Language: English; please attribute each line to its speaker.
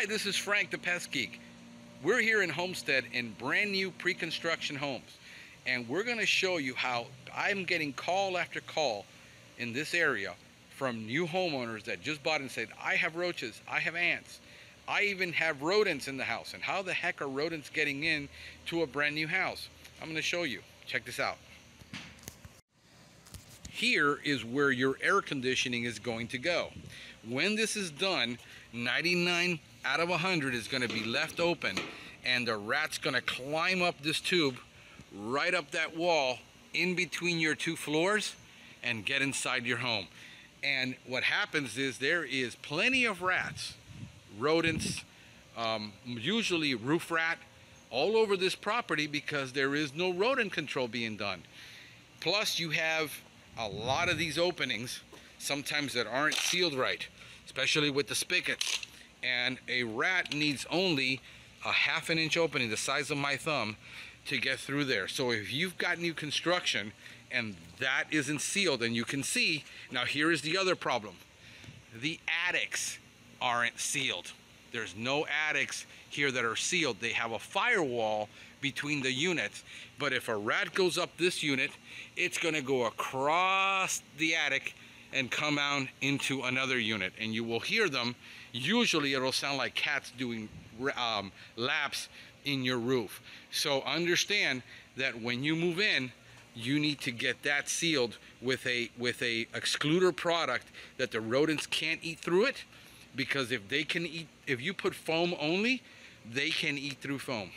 Speaker 1: Hi, this is Frank the Pest Geek. We're here in Homestead in brand new pre-construction homes. And we're gonna show you how I'm getting call after call in this area from new homeowners that just bought and said, I have roaches, I have ants, I even have rodents in the house. And how the heck are rodents getting in to a brand new house? I'm gonna show you. Check this out. Here is where your air conditioning is going to go. When this is done, 99 out of 100 is going to be left open and the rat's going to climb up this tube right up that wall in between your two floors and get inside your home. And what happens is there is plenty of rats, rodents, um, usually roof rat, all over this property because there is no rodent control being done. Plus you have a lot of these openings sometimes that aren't sealed right, especially with the spigots. And a rat needs only a half an inch opening, the size of my thumb, to get through there. So if you've got new construction and that isn't sealed, and you can see, now here is the other problem. The attics aren't sealed. There's no attics here that are sealed. They have a firewall between the units. But if a rat goes up this unit, it's gonna go across the attic and come out into another unit. And you will hear them. Usually it'll sound like cats doing um, laps in your roof. So understand that when you move in, you need to get that sealed with a with a excluder product that the rodents can't eat through it because if they can eat if you put foam only they can eat through foam